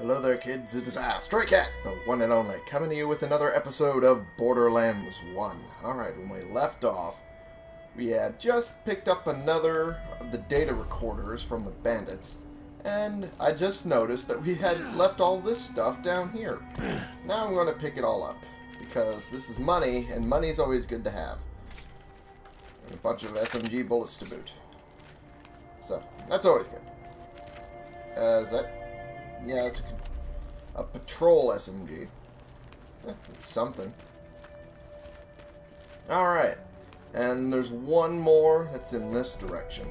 Hello there, kids. It is I, Stray Cat, the one and only, coming to you with another episode of Borderlands 1. Alright, when we left off, we had just picked up another of the data recorders from the bandits, and I just noticed that we had left all this stuff down here. Now I'm going to pick it all up, because this is money, and money's always good to have. And a bunch of SMG bullets to boot. So, that's always good. Uh, is that yeah, that's a, a patrol SMG. Eh, it's something. Alright. And there's one more that's in this direction.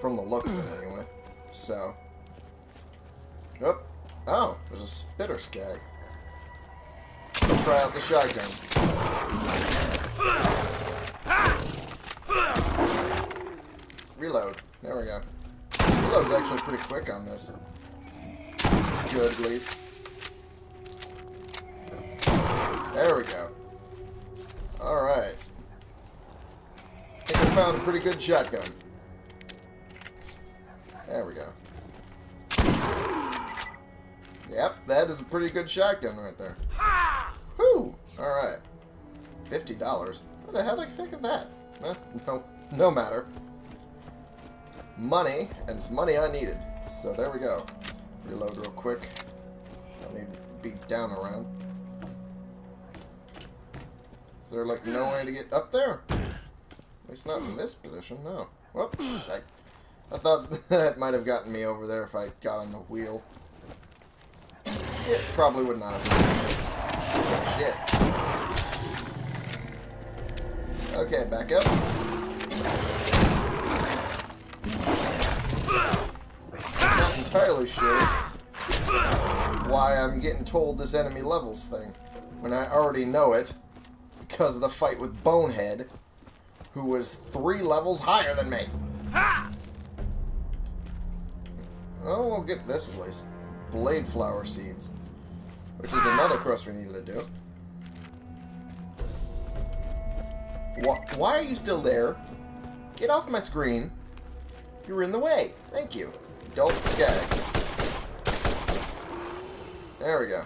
From the look of it, anyway. So. Oh. Oh, there's a spitter skag. Let's try out the shotgun. Reload. There we go. Reload's actually pretty quick on this good, at least. There we go. Alright. I think I found a pretty good shotgun. There we go. Yep, that is a pretty good shotgun right there. Whew! Alright. $50. Where the hell did I think of that? No, no matter. Money, and it's money I needed. So there we go. Reload real quick. Don't need to be down around. Is there like no way to get up there? At least not in this position, no. Whoops. I, I thought that might have gotten me over there if I got on the wheel. It probably would not have. Oh, shit. Okay, back up. Entirely sure why I'm getting told this enemy levels thing when I already know it because of the fight with Bonehead, who was three levels higher than me. Oh, we'll get this at least. Blade flower seeds, which is another quest we needed to do. Why, why are you still there? Get off my screen. You're in the way. Thank you. Adult Skags. There we go.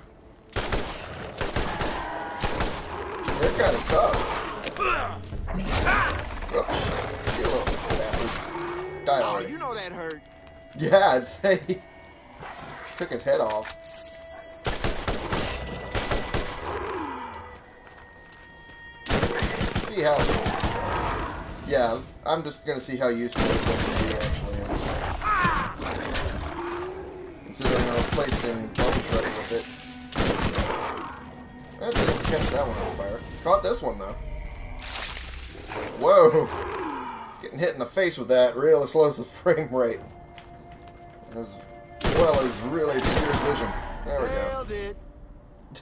They're kind of tough. Oops. You little bastard. Die Oh, you know that hurt. Yeah, I'd say he took his head off. See how... Yeah, I'm just gonna see how useful this SMG is. Considering I'm replacing Bone Shredder with it. That didn't catch that one on fire. Caught this one, though. Whoa! Getting hit in the face with that really slows the frame rate. As well as really obscures vision. There we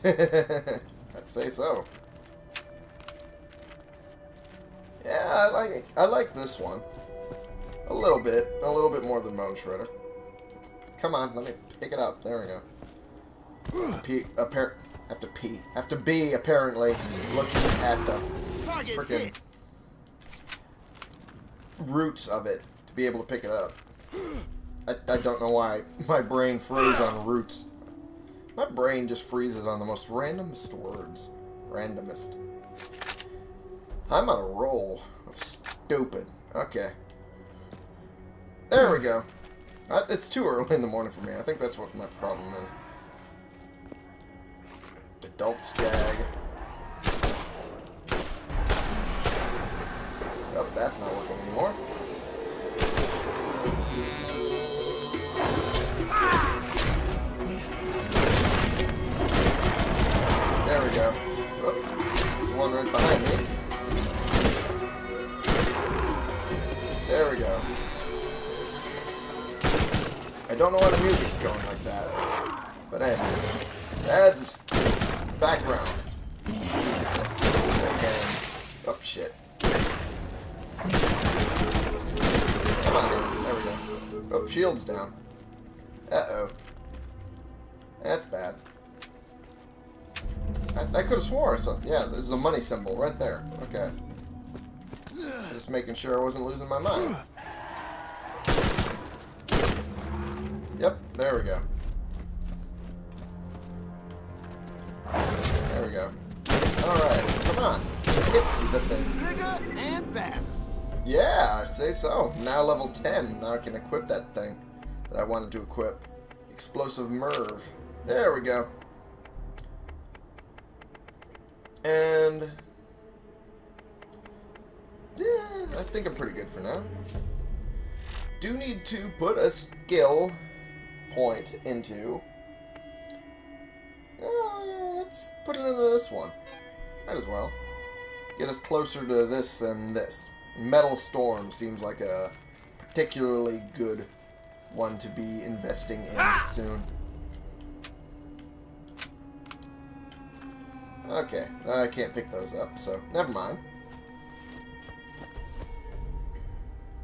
go. I'd say so. Yeah, I like I like this one. A little bit. A little bit more than Bone Shredder. Come on, let me pick it up. There we go. Pee, appar have to pee. Have to be, apparently, looking at the freaking roots of it to be able to pick it up. I, I don't know why my brain froze on roots. My brain just freezes on the most randomest words. Randomest. I'm on a roll of stupid. Okay. There we go. It's too early in the morning for me. I think that's what my problem is. Adult skag. Oh, that's not working anymore. There we go. Oh, there's one right behind me. I don't know why the music's going like that. But hey, that's background. Oh shit. Come on, dude. There we go. Oh, shield's down. Uh-oh. That's bad. I, I could have swore So. Yeah, there's a money symbol right there. Okay. Just making sure I wasn't losing my mind. There we go. There we go. Alright, come on. Hits the thing. Bigger and better. Yeah, I'd say so. Now level 10. Now I can equip that thing that I wanted to equip. Explosive MIRV. There we go. And... Yeah, I think I'm pretty good for now. Do need to put a skill point into... Uh, let's put it into this one. Might as well. Get us closer to this than this. Metal Storm seems like a particularly good one to be investing in soon. Okay, I can't pick those up, so never mind.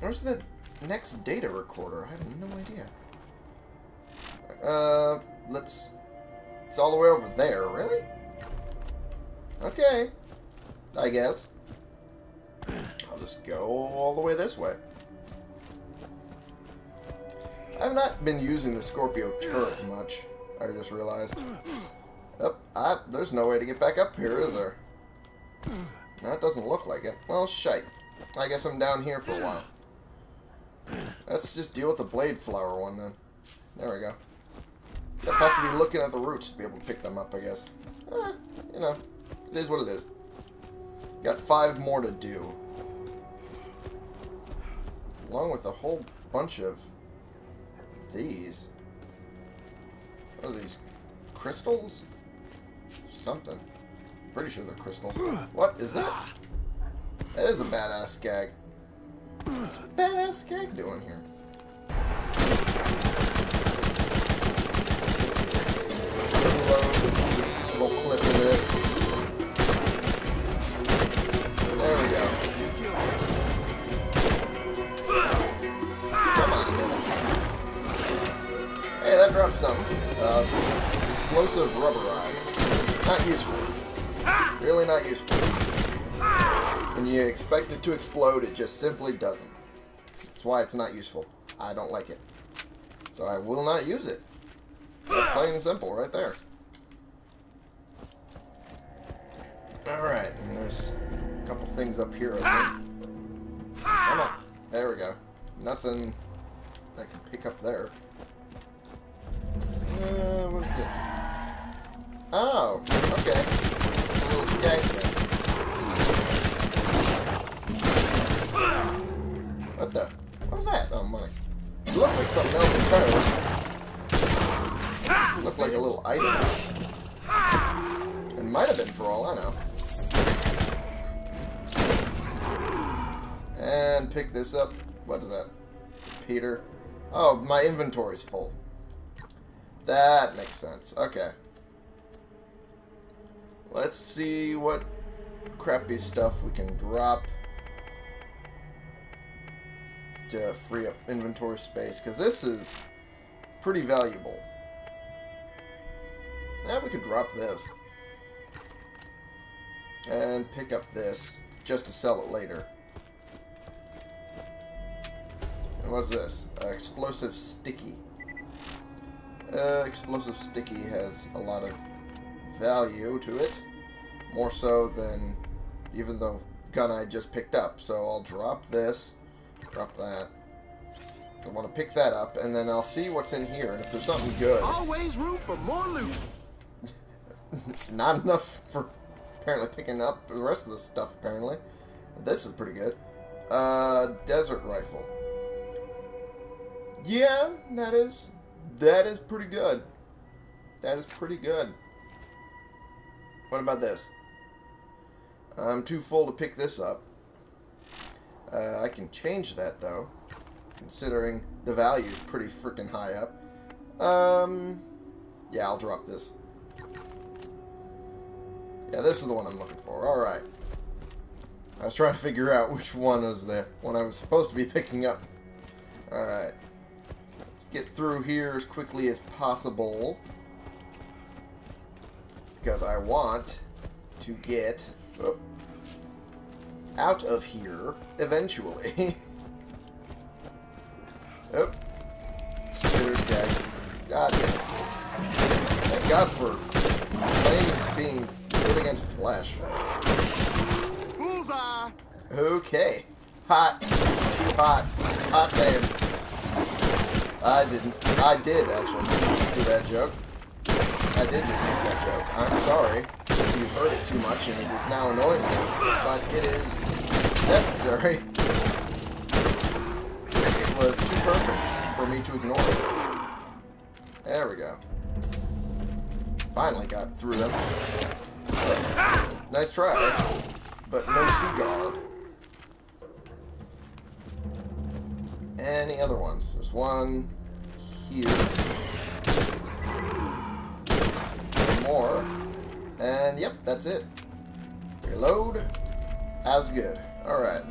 Where's the next data recorder? I have no idea. Uh, let's... It's all the way over there, really? Okay. I guess. I'll just go all the way this way. I've not been using the Scorpio turret much, I just realized. Oh, I, there's no way to get back up here, is there? No, it doesn't look like it. Well, shite. I guess I'm down here for a while. Let's just deal with the blade flower one, then. There we go. I'll have to be looking at the roots to be able to pick them up, I guess. Eh, you know, it is what it is. Got five more to do. Along with a whole bunch of these. What are these? Crystals? Something. Pretty sure they're crystals. What is that? That is a badass skag. What's a badass skag doing here? Explosive rubberized. Not useful. Really not useful. When you expect it to explode, it just simply doesn't. That's why it's not useful. I don't like it. So I will not use it. That's plain and simple, right there. Alright, and there's a couple things up here, I think. Come on. There we go. Nothing I can pick up there. Uh, what is this? Oh, okay. It's a little skag thing. What the? What was that? Oh my. It looked like something else entirely. It looked like a little item. It might have been for all I know. And pick this up. What is that? Peter. Oh, my inventory's full. That makes sense. Okay. Let's see what crappy stuff we can drop to free up inventory space, because this is pretty valuable. Yeah, we could drop this. And pick up this, just to sell it later. And what's this? Uh, explosive sticky. Uh, explosive sticky has a lot of value to it. More so than even the gun I just picked up. So I'll drop this, drop that. I want to pick that up, and then I'll see what's in here, and if there's something good. Always room for more loot. Not enough for apparently picking up the rest of the stuff, apparently. This is pretty good. Uh, desert rifle. Yeah, that is, that is pretty good. That is pretty good. What about this? I'm too full to pick this up. Uh, I can change that, though, considering the value is pretty freaking high up. Um, yeah, I'll drop this. Yeah, this is the one I'm looking for. Alright. I was trying to figure out which one was the one I was supposed to be picking up. Alright. Get through here as quickly as possible. Because I want to get oh, out of here eventually. oh. Spitters, guys. God damn. Thank God for playing being good against flesh. Bullseye! Okay. Hot. Too hot. Hot damn. I didn't. I did actually do that joke. I did just make that joke. I'm sorry if you've heard it too much and it is now annoying you, but it is necessary. It was too perfect for me to ignore it. There we go. Finally got through them. Nice try, but no seagull. Any other ones? There's one here. More. And yep, that's it. Reload. As good. Alright.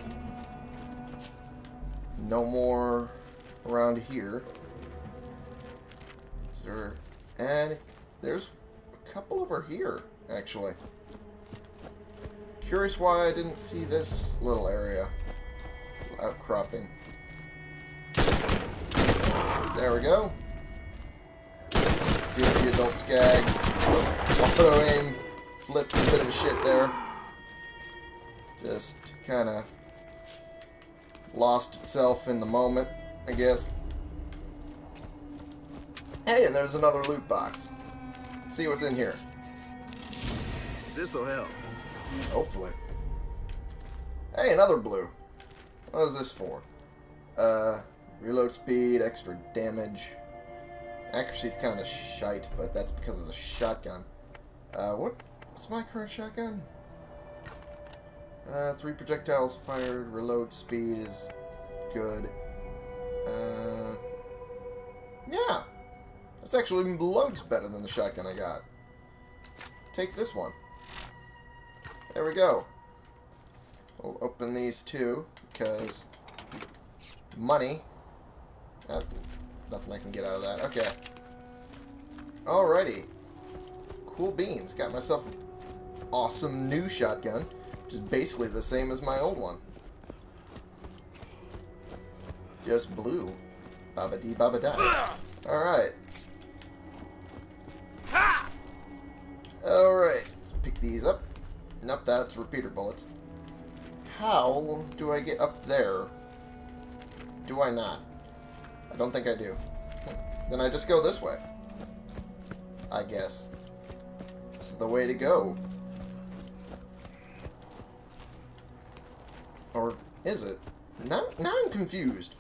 No more around here. Is there anything? There's a couple over here, actually. Curious why I didn't see this little area outcropping. There we go. Let's do the adult skags. Auto aim, flip, a bit of a shit there. Just kind of lost itself in the moment, I guess. Hey, and there's another loot box. See what's in here. This'll help. Hopefully. Hey, another blue. What is this for? Uh, reload speed, extra damage. Accuracy's kind of shite, but that's because of the shotgun. Uh, what? What's my current shotgun? Uh, three projectiles fired. Reload speed is good. Uh, yeah. That's actually loads better than the shotgun I got. Take this one. There we go. We'll open these two, because money. Uh, nothing I can get out of that. Okay. Alrighty. Cool beans. Got myself an awesome new shotgun, which is basically the same as my old one. Just blue. Baba dee baba da. Alright. Alright. Pick these up. Nope, that's repeater bullets. How do I get up there? Do I not? I don't think I do. Then I just go this way. I guess. This is the way to go. Or is it? Now, now I'm confused.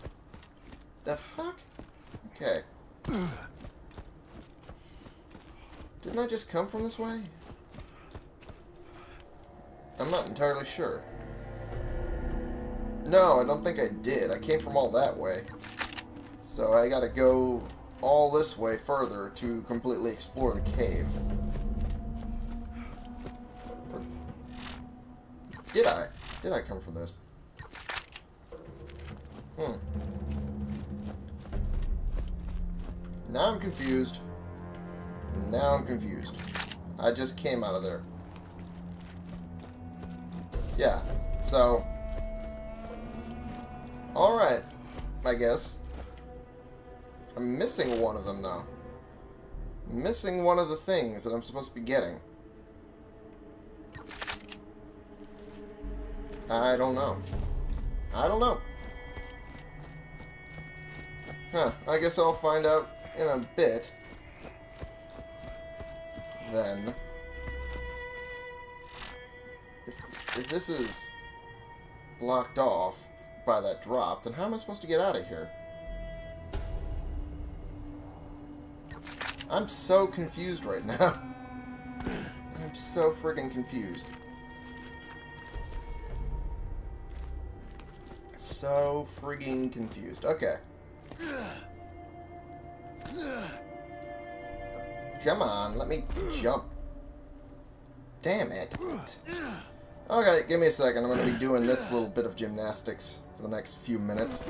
The fuck? Okay. Didn't I just come from this way? I'm not entirely sure. No, I don't think I did. I came from all that way. So I gotta go all this way further to completely explore the cave. Or did I? Did I come from this? Hmm. Now I'm confused. Now I'm confused. I just came out of there. Yeah, so... Alright, I guess. I'm missing one of them, though. I'm missing one of the things that I'm supposed to be getting. I don't know. I don't know. Huh, I guess I'll find out in a bit. Then. If, if this is blocked off by that drop, then how am I supposed to get out of here? I'm so confused right now. I'm so friggin' confused. So friggin' confused. Okay. Come on, let me jump. Damn it. Okay, give me a second. I'm going to be doing this little bit of gymnastics for the next few minutes.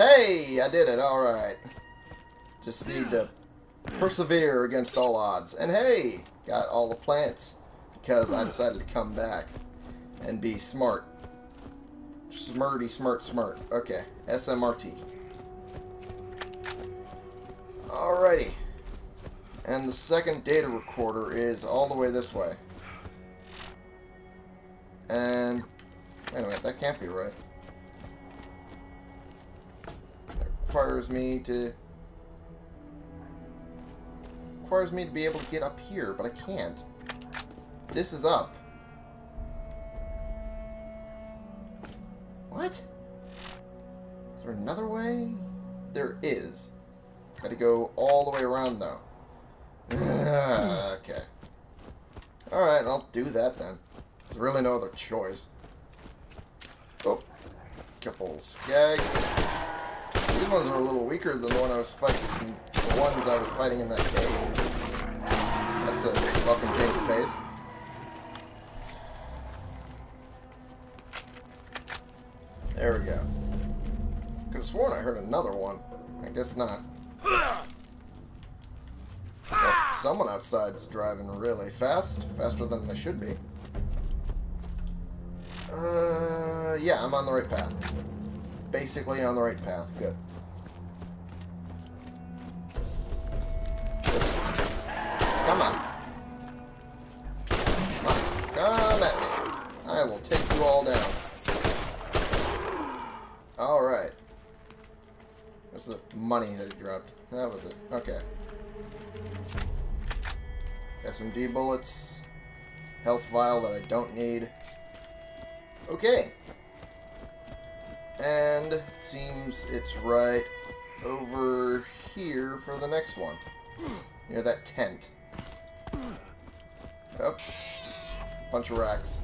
Hey, I did it. All right. Just need to persevere against all odds. And hey, got all the plants because I decided to come back and be smart. Smarty, smart, smart. Okay, SMRT. Alrighty. And the second data recorder is all the way this way. And... Wait a minute, that can't be right. Requires me to... Requires me to be able to get up here, but I can't. This is up. What? Is there another way? There is. Gotta go all the way around, though. okay. Alright, I'll do that then. There's really no other choice. Oh. Couple skags. Ones are a little weaker than the one I was fighting. The ones I was fighting in that cave. That's a welcome change of pace. There we go. Could have sworn I heard another one. I guess not. But someone outside's driving really fast. Faster than they should be. Uh, yeah, I'm on the right path. Basically on the right path. Good. What's the money that he dropped? That was it. Okay. SMG bullets. Health vial that I don't need. Okay. And it seems it's right over here for the next one. Near that tent. Yep. Bunch of racks.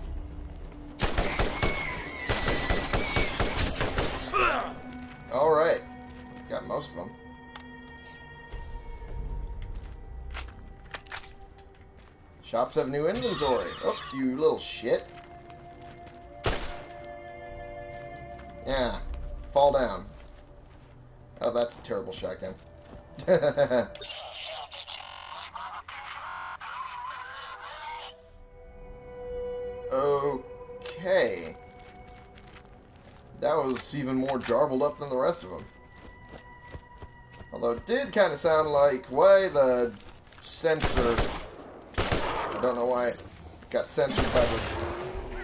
Alright. Most of them. Shops have new inventory. Oh, you little shit. Yeah. Fall down. Oh, that's a terrible shotgun. okay. That was even more jarbled up than the rest of them. Although it did kind of sound like why the sensor... I don't know why it got censored by the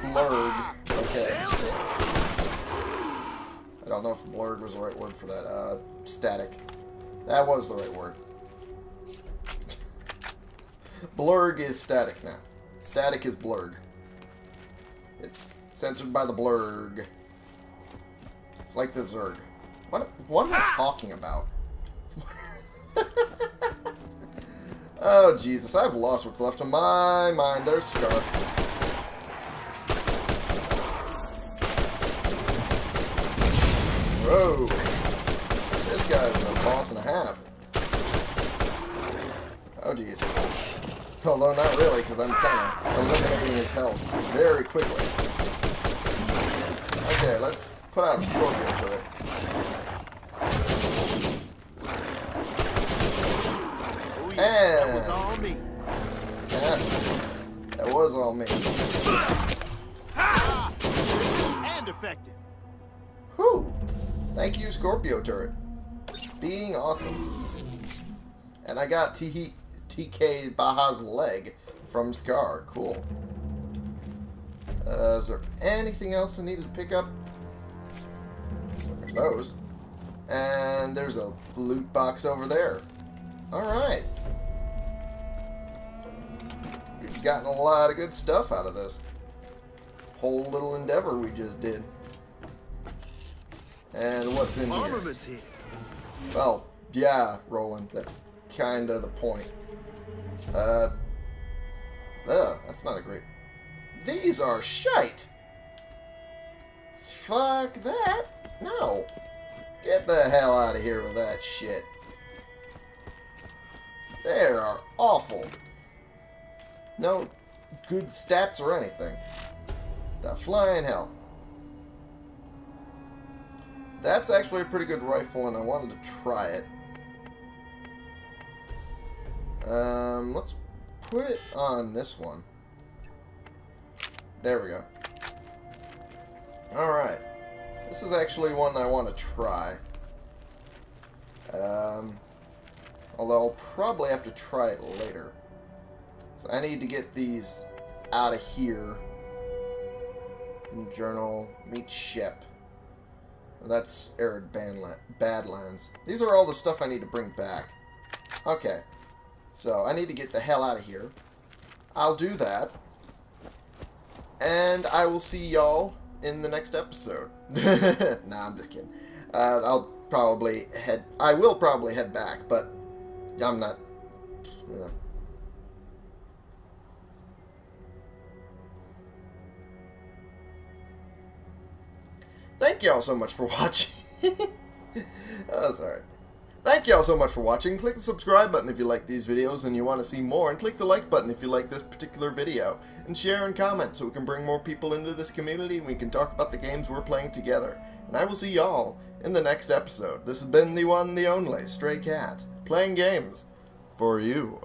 blurg. Okay. I don't know if blurg was the right word for that. Uh, static. That was the right word. blurg is static now. Static is blurg. It's censored by the blurg. It's like the Zerg. What, what am I talking about? Oh, Jesus. I've lost what's left of my mind. There's Scar. Whoa. This guy's a boss and a half. Oh, jeez. Although not really, because I'm kind of eliminating his health very quickly. Okay, let's put out a scorpion turret. Yeah. That was all me. Yeah, that was all me. And effective. Whew! Thank you, Scorpio turret. Being awesome. And I got T TK Baha's leg from Scar. Cool. Uh, is there anything else I needed to pick up? There's those. And there's a loot box over there. Alright. We've gotten a lot of good stuff out of this. Whole little endeavor we just did. And what's in here? Here. Well, yeah, Roland, that's kind of the point. Uh, ugh, that's not a great... These are shite! Fuck that! No! Get the hell out of here with that shit. They are awful. No good stats or anything. The flying hell. That's actually a pretty good rifle, and I wanted to try it. Um, let's put it on this one. There we go. Alright. This is actually one I want to try. Um, Although I'll probably have to try it later. So I need to get these out of here. In journal, meet Shep. That's Arid Badlands. These are all the stuff I need to bring back. Okay. So, I need to get the hell out of here. I'll do that. And I will see y'all in the next episode. nah, I'm just kidding. Uh, I'll probably head... I will probably head back, but I'm not... Thank y'all so much for watching. oh, sorry. Thank y'all so much for watching. Click the subscribe button if you like these videos and you want to see more, and click the like button if you like this particular video. And share and comment so we can bring more people into this community and we can talk about the games we're playing together. And I will see y'all in the next episode. This has been the one, the only, Stray Cat, playing games for you.